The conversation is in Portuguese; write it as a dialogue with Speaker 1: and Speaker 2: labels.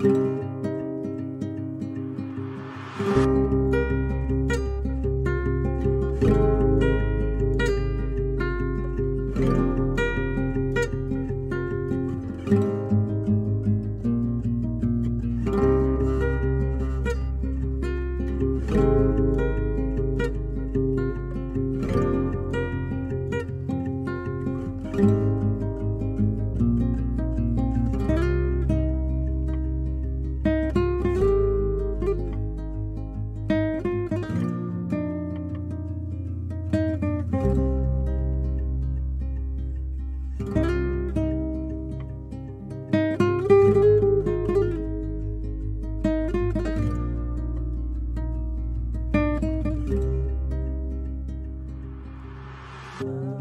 Speaker 1: Música Thank you.